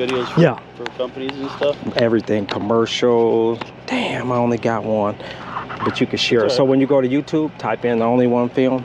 videos for, Yeah. for companies and stuff? everything commercial. Damn i only got one. But you can share it. So when you go to youtube type in the only one film.